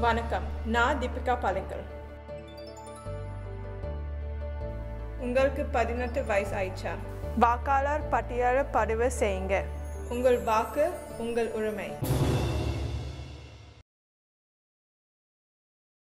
வணக்கம். நான் தீபிகா பலைக்கல் உங்களுக்கு பதினெட்டு வயசு ஆயிடுச்சா? வாக்காளர் பட்டியலை பதிவு செய்யுங்க. உங்கள் வாக்கு உங்கள் உரிமை.